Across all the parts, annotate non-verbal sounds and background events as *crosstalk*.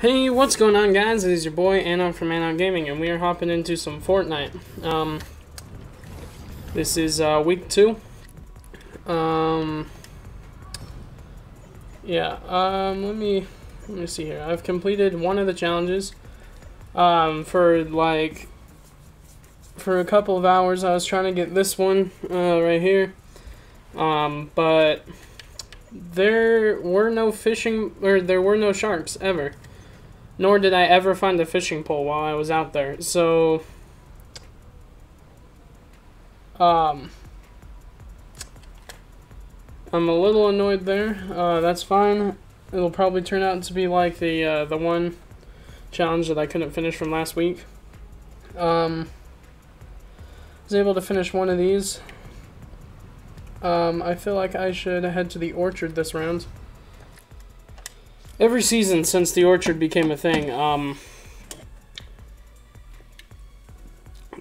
Hey, what's going on, guys? It is your boy Anon from Anon Gaming, and we are hopping into some Fortnite. Um, this is uh, week two. Um, yeah. Um, let me let me see here. I've completed one of the challenges. Um, for like for a couple of hours, I was trying to get this one uh, right here. Um, but there were no fishing or there were no sharks ever nor did I ever find a fishing pole while I was out there. So, um, I'm a little annoyed there. Uh, that's fine. It'll probably turn out to be like the uh, the one challenge that I couldn't finish from last week. Um, was able to finish one of these. Um, I feel like I should head to the orchard this round every season since the orchard became a thing, um,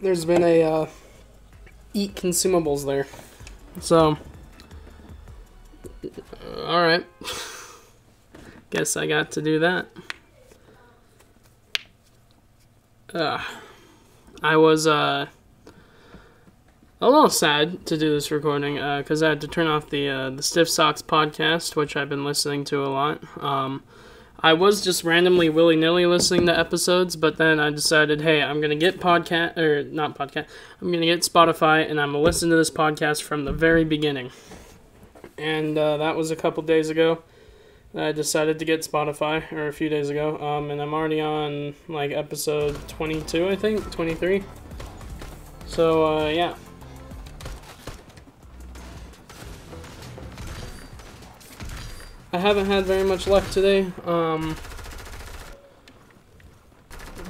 there's been a uh, eat consumables there. So, uh, all right. *laughs* Guess I got to do that. Uh, I was uh, a little sad to do this recording because uh, I had to turn off the uh, the Stiff Socks podcast, which I've been listening to a lot. Um, I was just randomly willy nilly listening to episodes, but then I decided, hey, I'm gonna get podcast or not podcast. I'm gonna get Spotify, and I'm gonna listen to this podcast from the very beginning. And uh, that was a couple days ago. I decided to get Spotify, or a few days ago, um, and I'm already on like episode 22, I think, 23. So uh, yeah. I haven't had very much luck today. Um,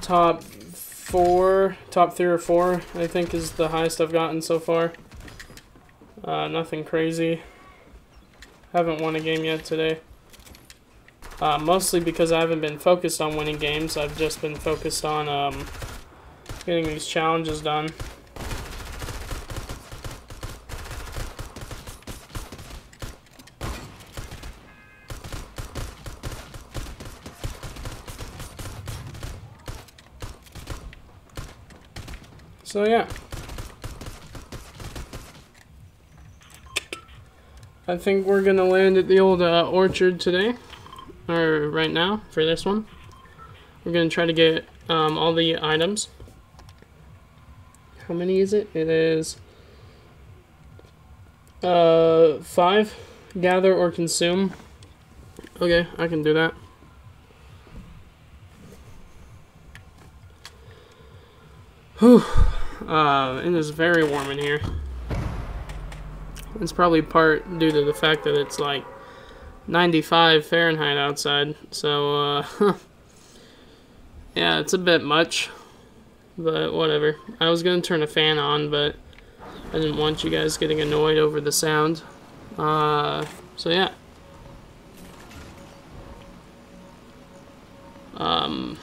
top four, top three or four, I think is the highest I've gotten so far. Uh, nothing crazy. Haven't won a game yet today. Uh, mostly because I haven't been focused on winning games. I've just been focused on um, getting these challenges done. So yeah. I think we're gonna land at the old uh, orchard today, or right now for this one. We're gonna try to get um, all the items. How many is it? It is uh, five. Gather or consume. Okay, I can do that. Whew. Uh, it is very warm in here. It's probably part due to the fact that it's like 95 Fahrenheit outside. So, uh, *laughs* yeah, it's a bit much. But whatever. I was going to turn a fan on, but I didn't want you guys getting annoyed over the sound. Uh, so yeah. Um,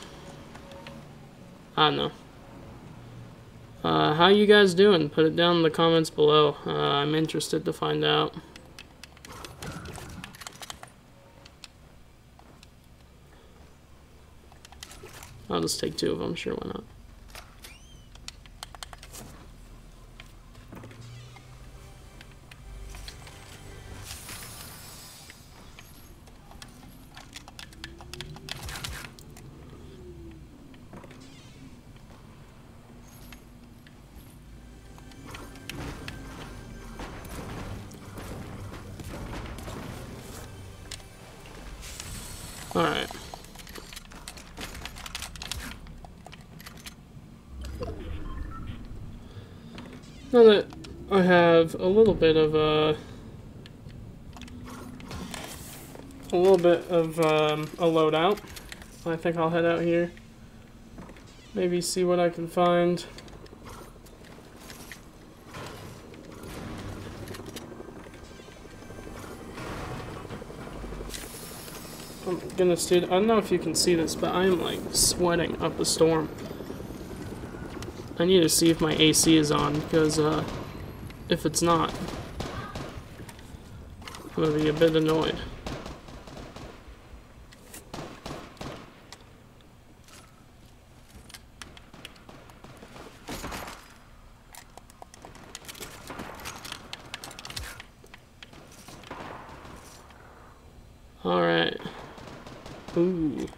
I don't know. Uh, how you guys doing? Put it down in the comments below. Uh, I'm interested to find out. I'll just take two of them, sure, why not? Of um, a loadout, I think I'll head out here. Maybe see what I can find. Oh goodness, dude. I don't know if you can see this, but I'm like sweating up a storm. I need to see if my AC is on, because uh, if it's not, I'm gonna be a bit annoyed. Alright. Ooh.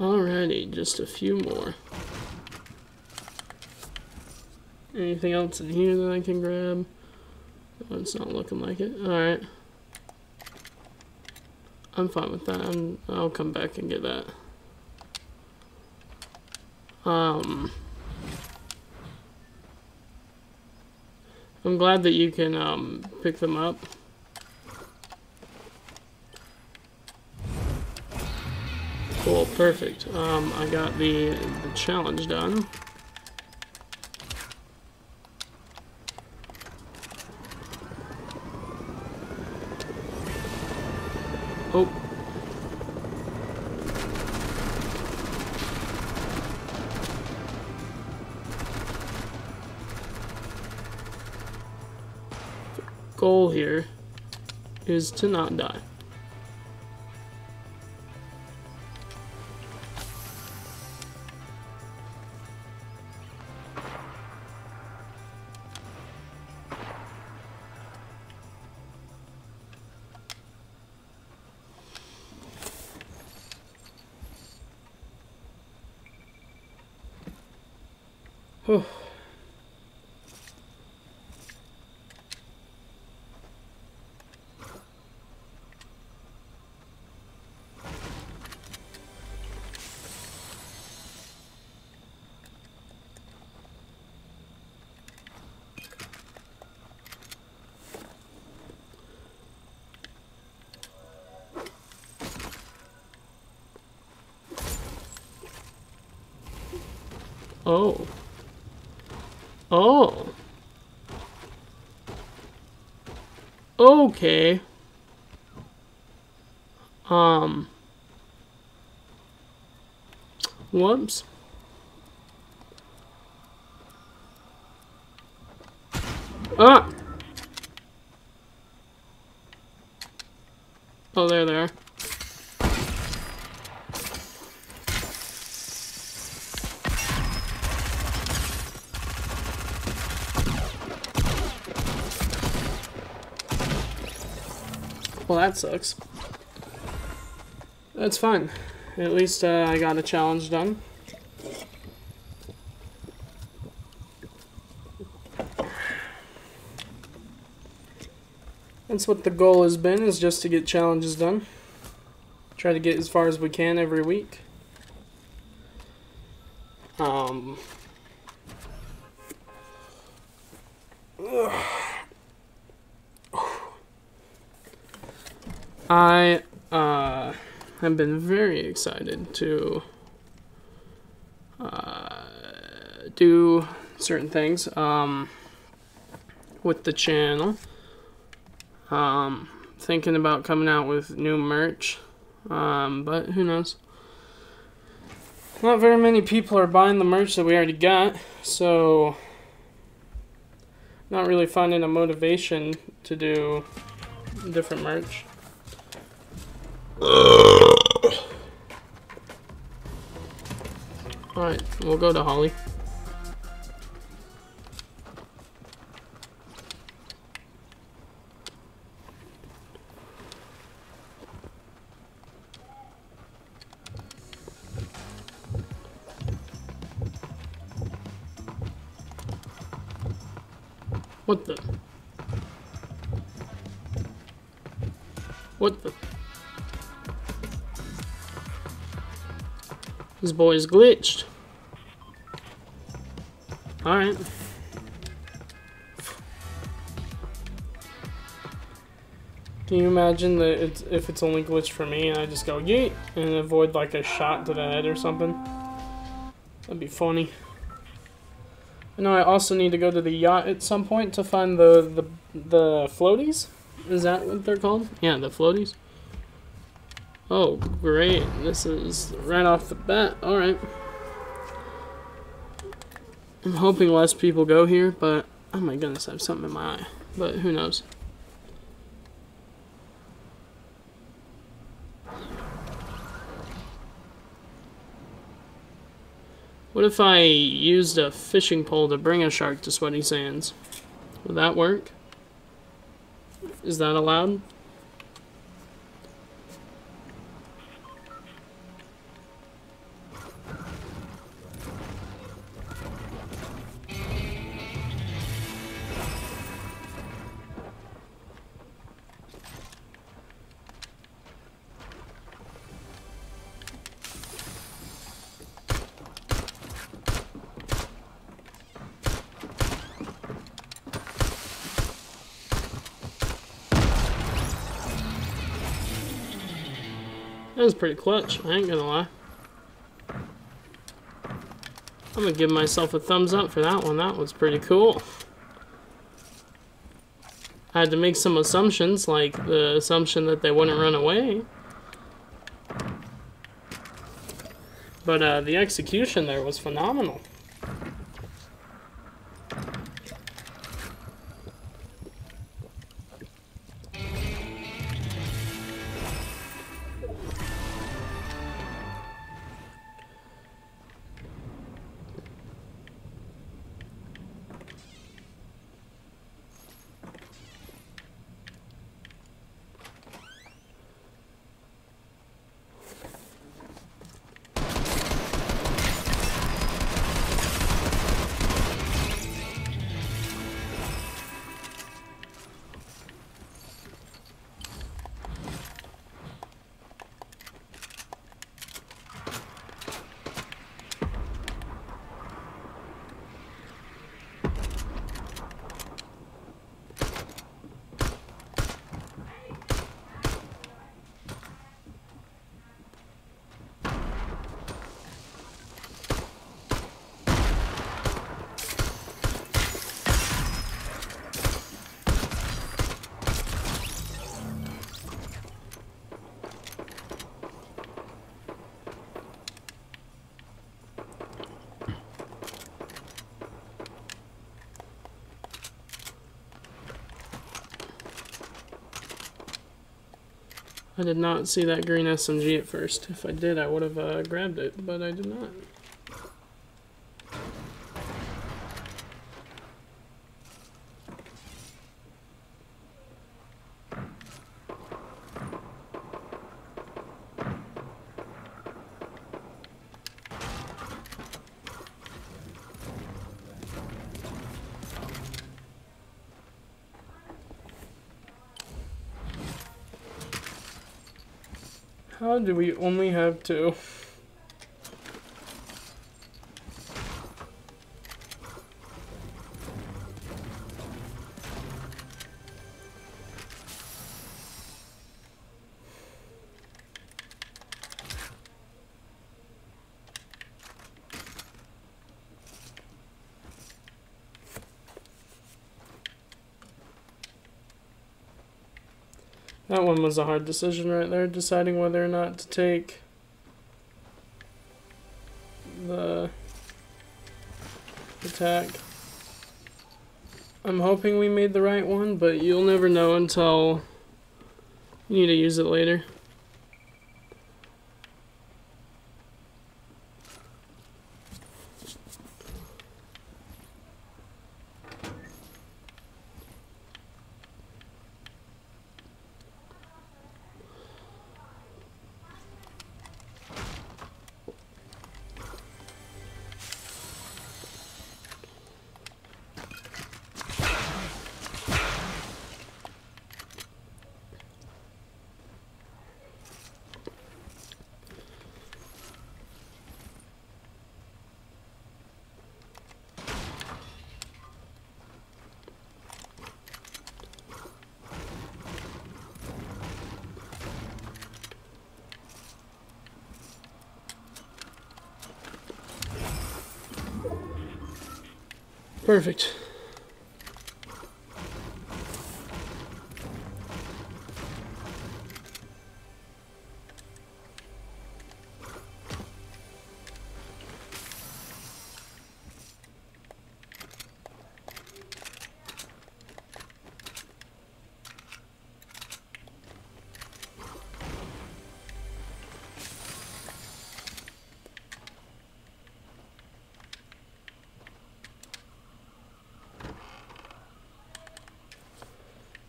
Alrighty, just a few more. Anything else in here that I can grab? Oh, it's not looking like it. Alright. I'm fine with that. I'm, I'll come back and get that. Um... I'm glad that you can um, pick them up. Cool, perfect. Um, I got the, the challenge done. Oh. goal here is to not die. Oh. Oh. Okay. Um. Whoops. Ah! Oh, there they are. Well, that sucks. That's fine. At least uh, I got a challenge done. That's what the goal has been, is just to get challenges done. Try to get as far as we can every week. Um... I uh, have been very excited to uh, do certain things um, with the channel. Um, thinking about coming out with new merch, um, but who knows. Not very many people are buying the merch that we already got, so not really finding a motivation to do different merch. Alright, we'll go to Holly. What the? What the? This boy's glitched. Alright. Can you imagine that it's, if it's only glitched for me and I just go yeet and avoid like a shot to the head or something? That'd be funny. I know I also need to go to the yacht at some point to find the, the, the floaties. Is that what they're called? Yeah, the floaties. Oh, great. This is right off the bat. Alright. I'm hoping less people go here, but... Oh my goodness, I have something in my eye. But who knows. What if I used a fishing pole to bring a shark to Sweaty Sands? Would that work? Is that allowed? That was pretty clutch, I ain't gonna lie. I'm gonna give myself a thumbs up for that one. That was pretty cool. I had to make some assumptions, like the assumption that they wouldn't run away. But uh, the execution there was phenomenal. I did not see that green SMG at first. If I did, I would have uh, grabbed it, but I did not. Do we only have two? Was a hard decision right there, deciding whether or not to take the attack. I'm hoping we made the right one, but you'll never know until you need to use it later. Perfect.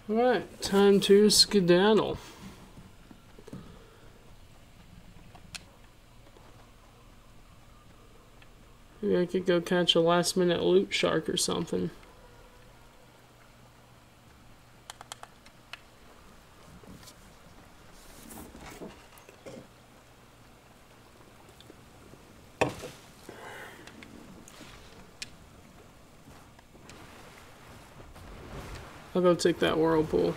Alright, time to skedaddle. Maybe I could go catch a last minute loot shark or something. I'll go take that whirlpool.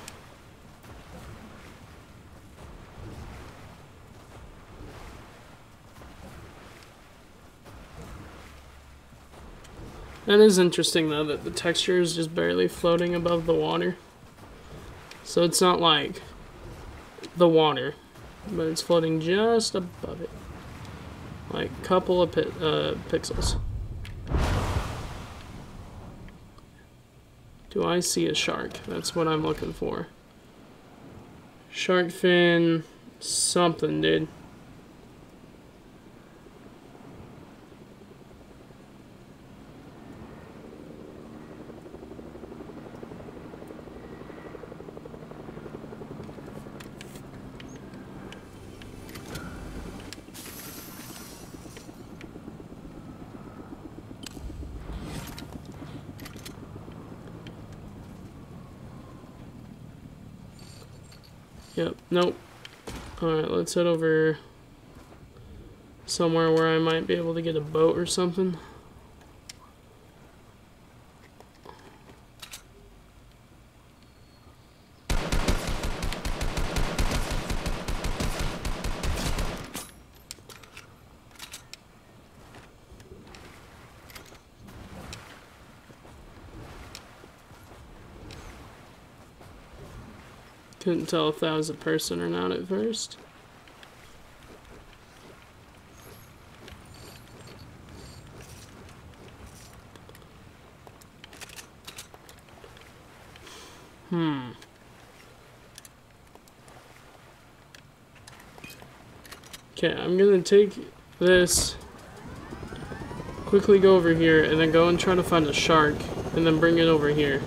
That is interesting though that the texture is just barely floating above the water. So it's not like the water, but it's floating just above it. Like a couple of pi uh, pixels. Do I see a shark? That's what I'm looking for. Shark fin, something, dude. Yep, nope. Alright, let's head over somewhere where I might be able to get a boat or something. Couldn't tell if that was a person or not at first. Hmm. Okay, I'm gonna take this, quickly go over here, and then go and try to find a shark, and then bring it over here.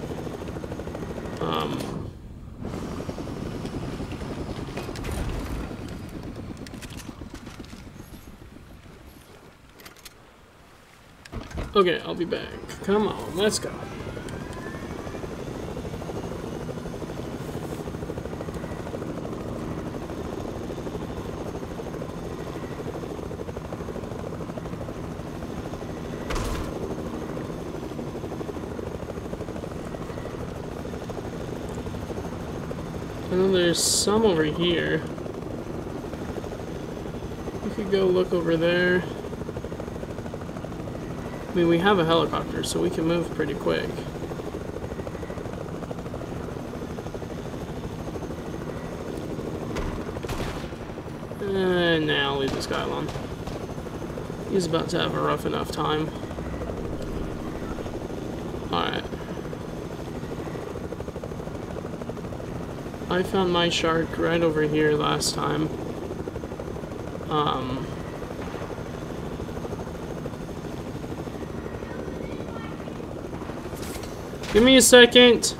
Um, Okay, I'll be back. Come on, let's go. I know there's some over here. We could go look over there. I mean, we have a helicopter, so we can move pretty quick. And now nah, leave this guy alone. He's about to have a rough enough time. Alright. I found my shark right over here last time. Um, Give me a second.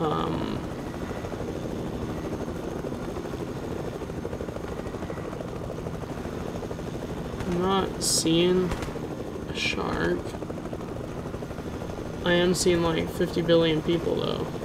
Um... I'm not seeing a shark. I am seeing like 50 billion people though.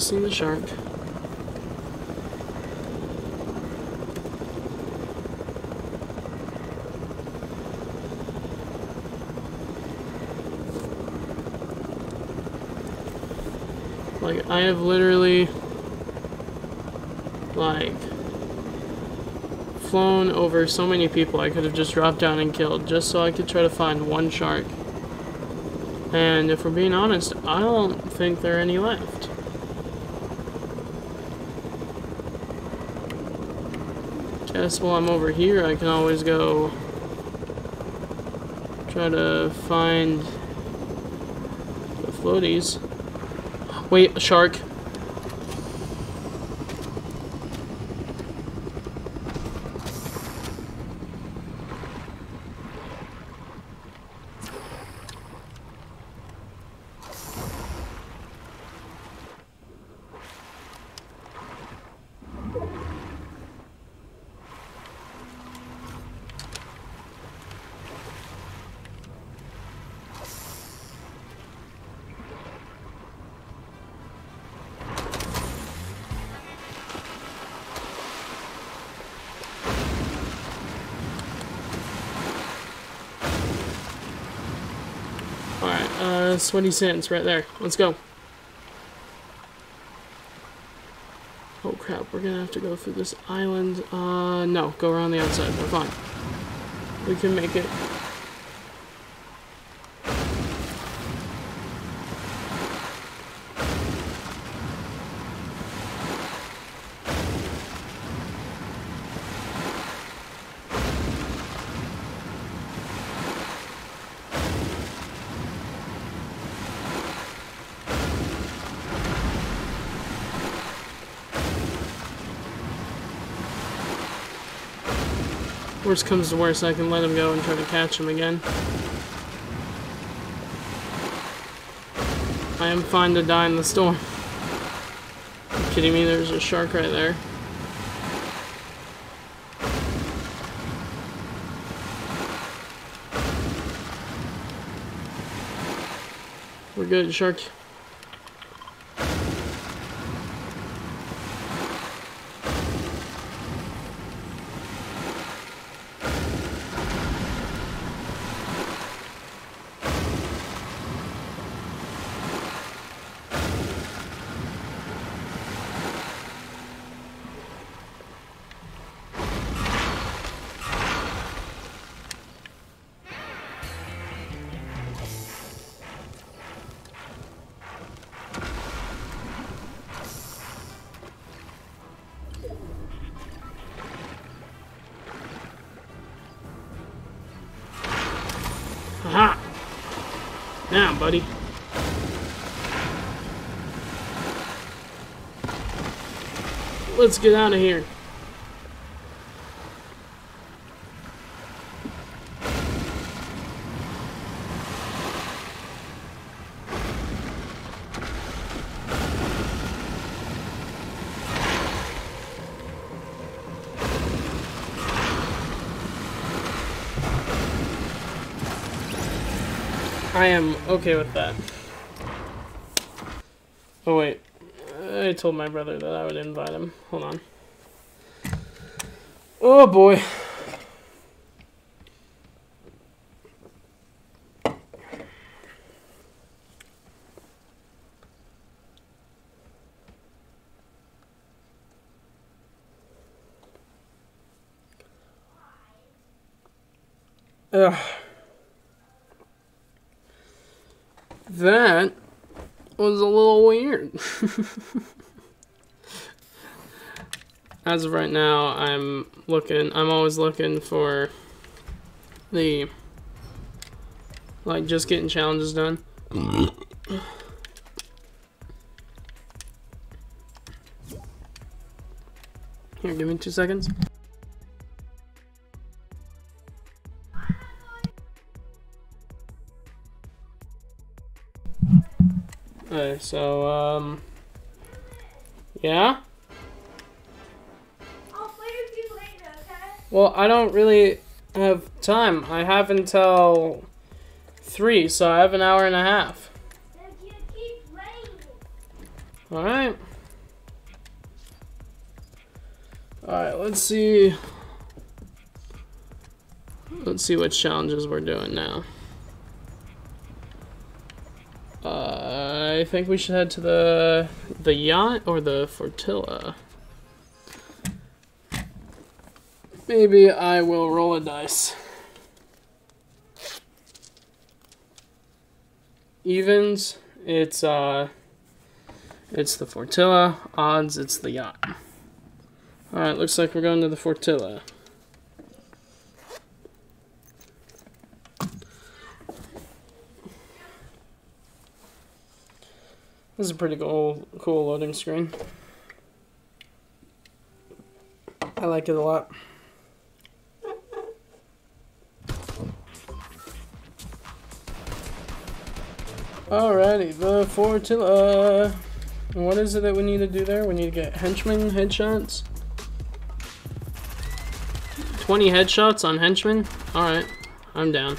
Seen the shark. Like, I have literally, like, flown over so many people I could have just dropped down and killed just so I could try to find one shark. And if we're being honest, I don't think there are any left. Guess while I'm over here, I can always go try to find the floaties. Wait, a shark. Uh, Sweaty Sands right there. Let's go. Oh crap, we're gonna have to go through this island. Uh, no, go around the outside. We're fine. We can make it. Worst comes to worst, I can let him go and try to catch him again. I am fine to die in the storm. Are kidding me? There's a shark right there. We're good, shark. Let's get out of here. I am okay with that. Oh wait, I told my brother that I would invite him. Hold on. Oh boy. Ugh. That was a little weird. As of right now, I'm looking, I'm always looking for the, like, just getting challenges done. Here, give me two seconds. So, um, yeah? I'll play with you later, okay? Well, I don't really have time. I have until three, so I have an hour and a half. Then you keep playing. Alright. Alright, let's see. Let's see what challenges we're doing now. I think we should head to the the yacht or the Fortilla. Maybe I will roll a dice. Evens, it's uh it's the Fortilla. Odds, it's the yacht. Alright, looks like we're going to the Fortilla. This is a pretty cool, cool loading screen. I like it a lot. Alrighty, the Fortilla. What is it that we need to do there? We need to get henchmen headshots. 20 headshots on henchmen? Alright, I'm down.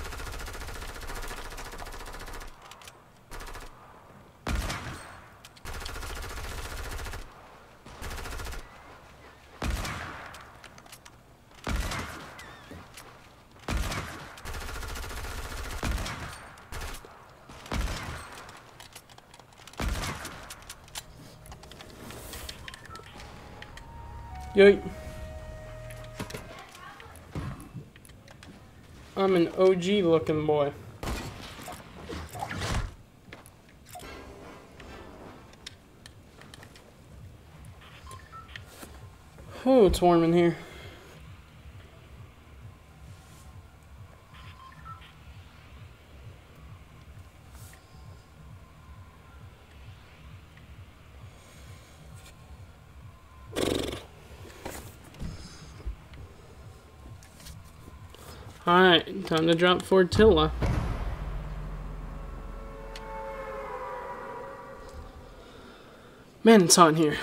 I'm an OG looking boy. Oh, it's warm in here. Alright, time to drop Fortilla. Man, it's hot in here.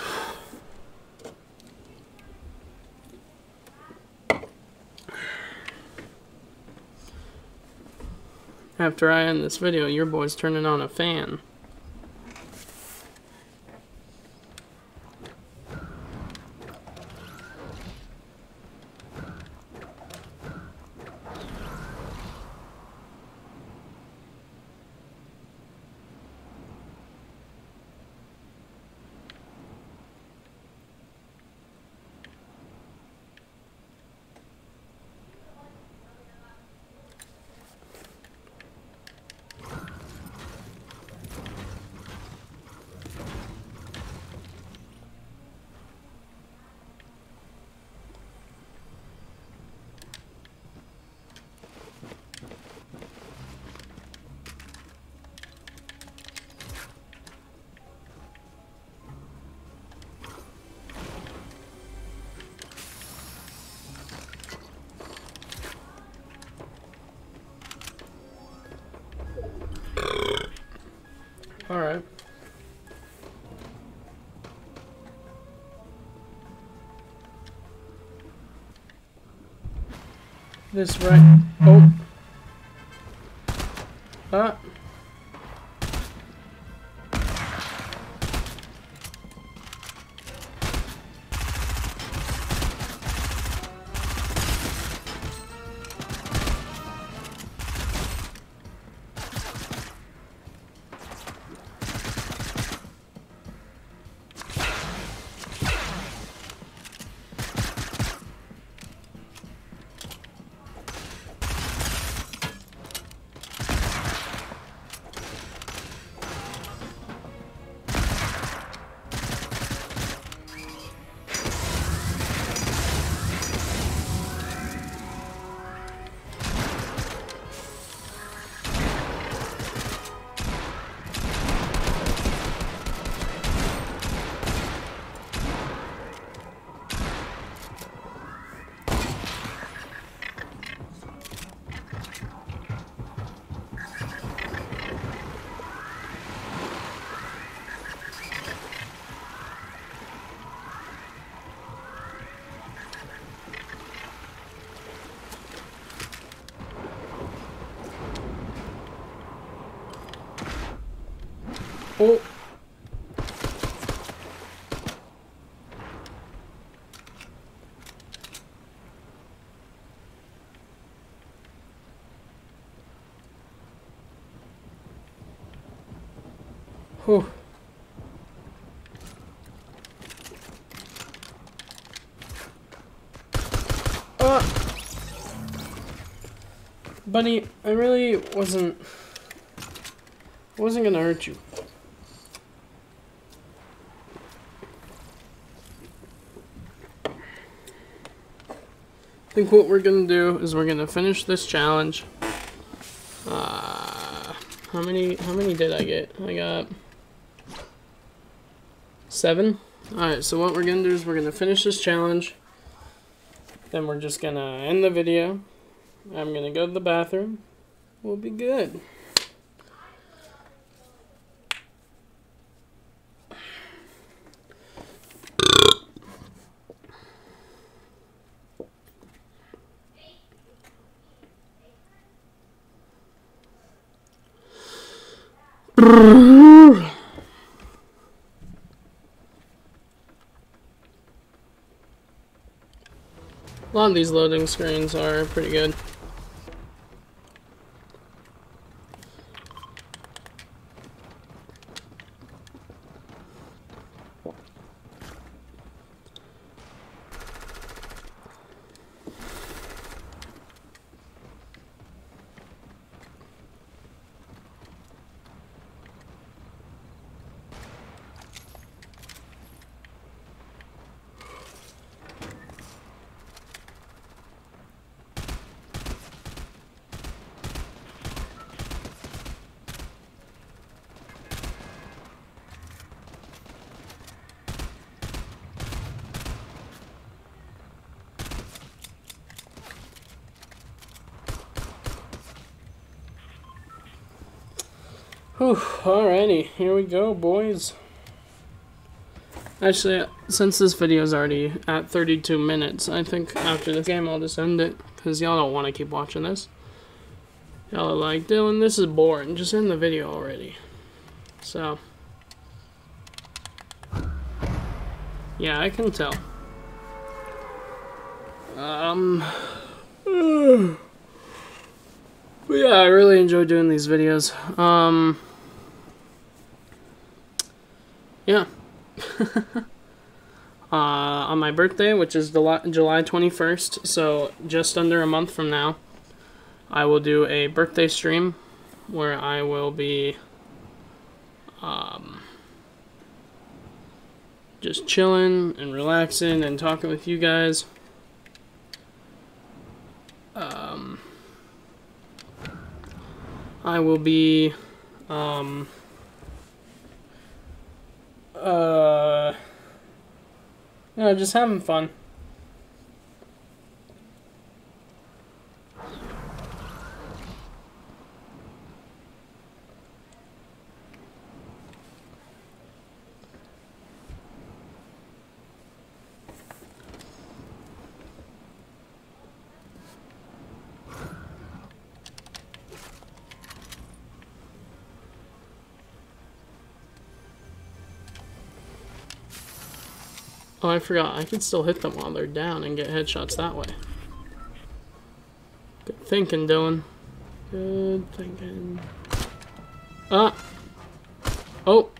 After I end this video, your boy's turning on a fan. This right. Oh. Whew. Uh, Bunny, I really wasn't wasn't gonna hurt you. I think what we're gonna do is we're gonna finish this challenge. Uh, how many? How many did I get? I got Seven? Alright, so what we're gonna do is we're gonna finish this challenge. Then we're just gonna end the video. I'm gonna go to the bathroom. We'll be good. Lot of these loading screens are pretty good. Alrighty, here we go, boys. Actually, since this video is already at 32 minutes, I think after this game I'll just end it, because y'all don't want to keep watching this. Y'all are like, Dylan, this is boring, just end the video already. So, yeah, I can tell. Um, *sighs* but yeah, I really enjoy doing these videos. Um, yeah. *laughs* uh, on my birthday, which is July, July 21st, so just under a month from now, I will do a birthday stream where I will be um, just chilling and relaxing and talking with you guys. Um, I will be um, uh, you know, just having fun. I forgot. I can still hit them while they're down and get headshots that way. Good thinking, Dylan. Good thinking. Ah! Oh!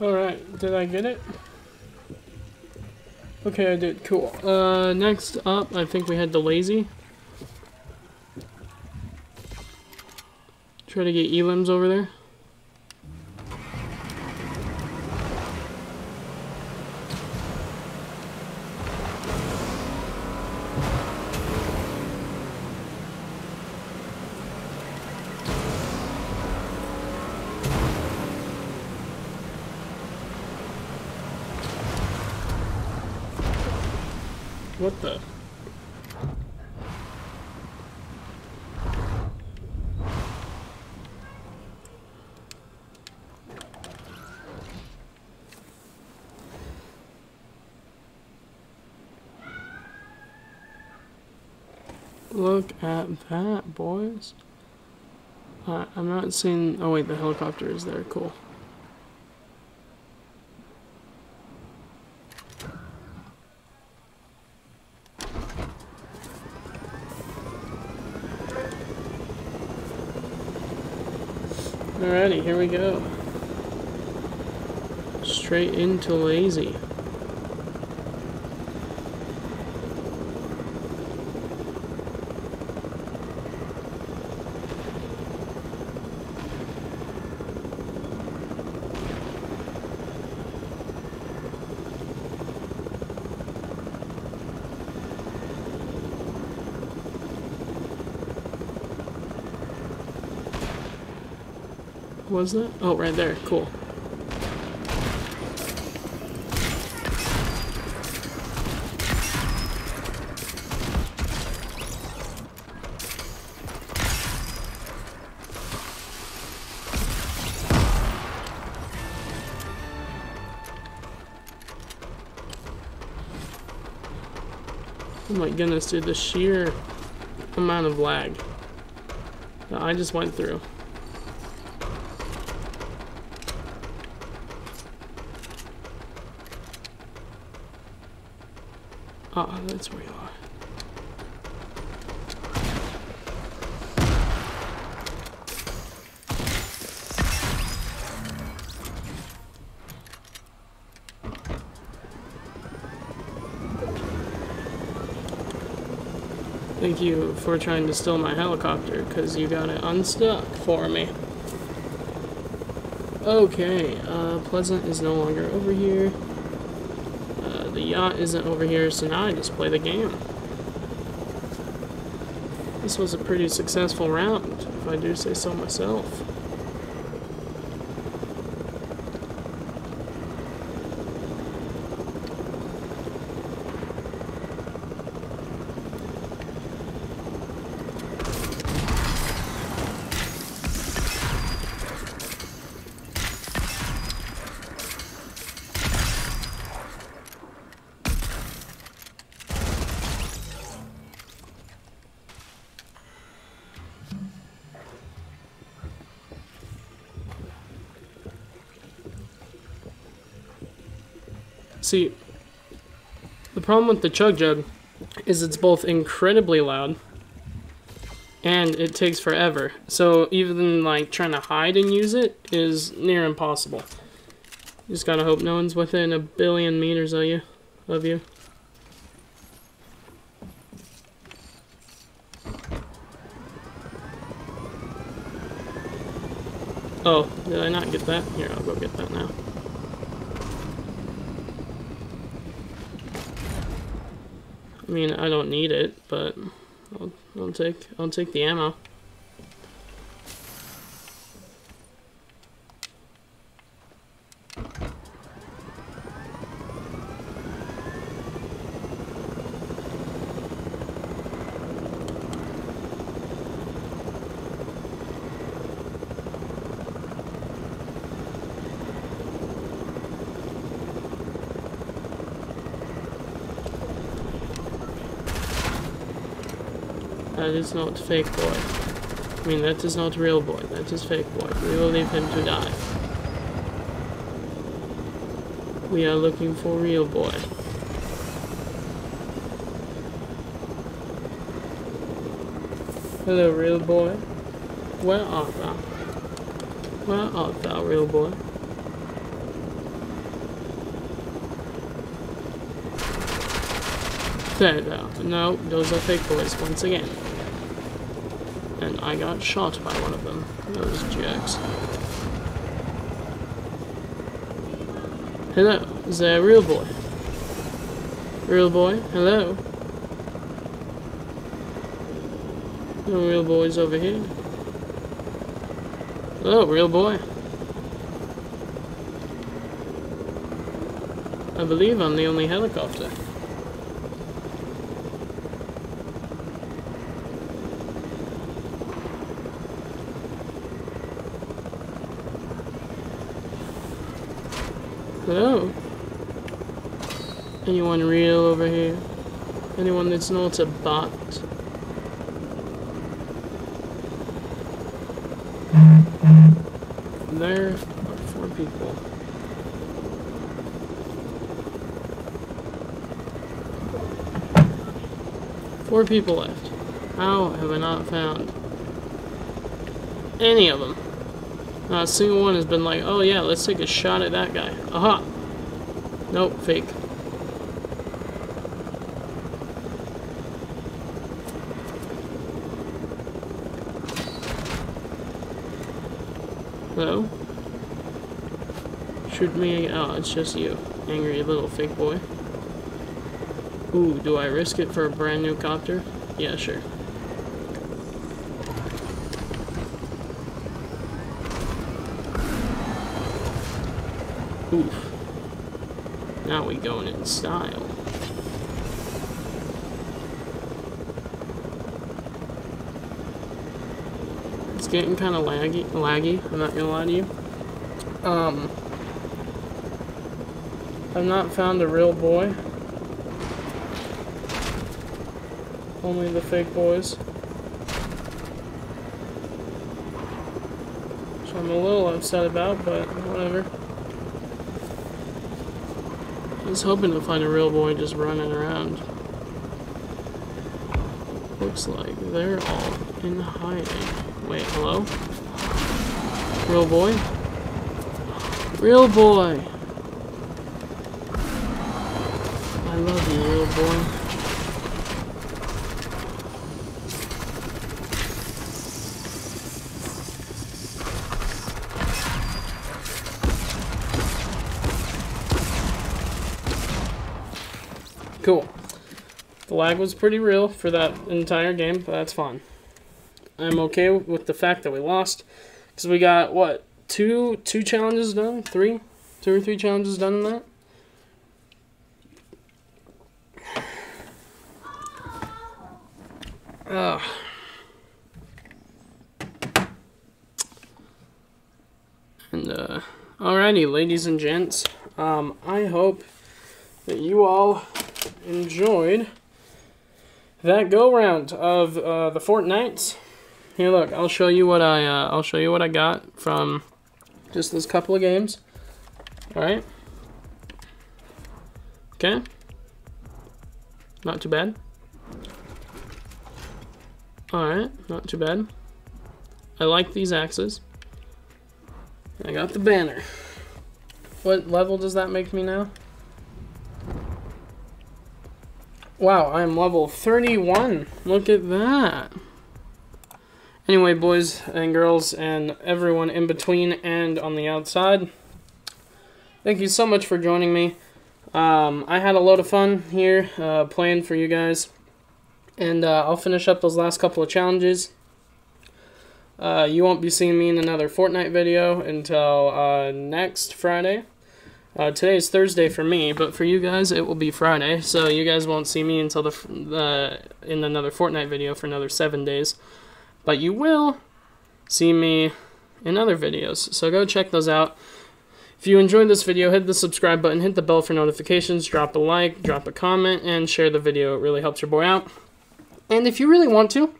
Alright, did I get it? Okay, I did. Cool. Uh, next up, I think we had the lazy. Try to get elims over there. What the? Look at that, boys. Uh, I'm not seeing. Oh, wait, the helicopter is there. Cool. Alrighty, here we go. Straight into lazy. Was that? Oh, right there. Cool. Oh my goodness, dude, the sheer amount of lag that I just went through. Ah, that's where you are. Thank you for trying to steal my helicopter, because you got it unstuck for me. Okay, uh, Pleasant is no longer over here. The yacht isn't over here, so now I just play the game. This was a pretty successful round, if I do say so myself. See, the problem with the Chug Jug is it's both incredibly loud and it takes forever. So even like trying to hide and use it is near impossible. You just gotta hope no one's within a billion meters of you. Of you. Oh, did I not get that? Here, I'll go get that now. I mean, I don't need it, but I'll, I'll take I'll take the ammo. that is not fake boy. I mean, that is not real boy, that is fake boy. We will leave him to die. We are looking for real boy. Hello, real boy. Where art thou? Where art thou, real boy? There thou. No, those are fake boys once again. And I got shot by one of them. Those jerks. Hello, is there a real boy? Real boy, hello? No real boys over here. Hello, real boy. I believe I'm the only helicopter. Hello? Anyone real over here? Anyone that's not a bot? There are four people. Four people left. How have I not found any of them? Not a single one has been like, oh yeah, let's take a shot at that guy. Aha! Nope, fake. Hello? Shoot me. Oh, it's just you. Angry little fake boy. Ooh, do I risk it for a brand new copter? Yeah, sure. Oof. Now we going in style. It's getting kind of laggy, laggy, I'm not gonna lie to you. Um, I've not found a real boy. Only the fake boys. So I'm a little upset about, but whatever. I was hoping to find a real boy just running around. Looks like they're all in hiding. Wait, hello? Real boy? Real boy! I love you, real boy. Lag was pretty real for that entire game, but that's fine. I'm okay with the fact that we lost because we got what two two challenges done, three, two or three challenges done in that. Ugh. And uh, alrighty, ladies and gents. Um, I hope that you all enjoyed that go round of uh, the Fortnites. Here, look, I'll show you what I uh, I'll show you what I got from just this couple of games. All right. Okay. Not too bad. All right, not too bad. I like these axes. I got the banner. What level does that make me now? Wow, I'm level 31. Look at that. Anyway, boys and girls and everyone in between and on the outside, thank you so much for joining me. Um, I had a lot of fun here uh, playing for you guys. And uh, I'll finish up those last couple of challenges. Uh, you won't be seeing me in another Fortnite video until uh, next Friday. Uh, today is Thursday for me, but for you guys, it will be Friday. So you guys won't see me until the uh, in another Fortnite video for another seven days. But you will see me in other videos. So go check those out. If you enjoyed this video, hit the subscribe button, hit the bell for notifications, drop a like, drop a comment, and share the video. It really helps your boy out. And if you really want to,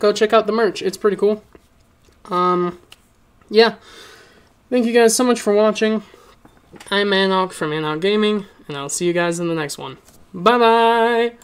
go check out the merch. It's pretty cool. Um, yeah. Thank you guys so much for watching. I'm ANOC from ANOC Gaming, and I'll see you guys in the next one. Bye-bye!